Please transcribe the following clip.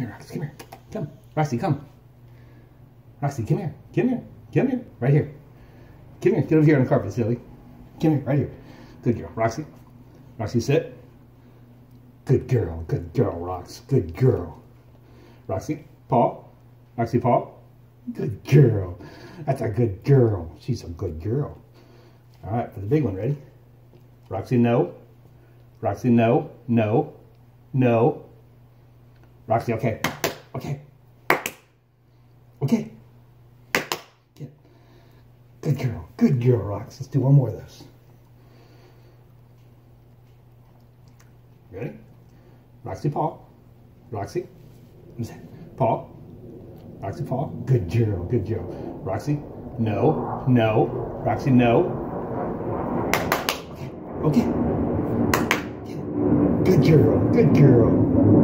Come here, Roxy. Come here. Come. Roxy, come. Roxy, come here. Come here. Come here. Right here. Come here. Get over here on the carpet, silly. Come here. Right here. Good girl. Roxy. Roxy, sit. Good girl. Good girl, Rox. Good girl. Roxy, paw. Roxy, paw. Good girl. That's a good girl. She's a good girl. All right, for the big one, ready? Roxy, no. Roxy, no. No. No. Roxy, okay. Okay. Okay. Get. Good girl. Good girl, Rox. Let's do one more of those. Ready? Roxy, paw. Roxy. Paw. Roxy, paw. Good girl. Good girl. Roxy, no. No. Roxy, no. Okay. Okay. Good girl. Good girl.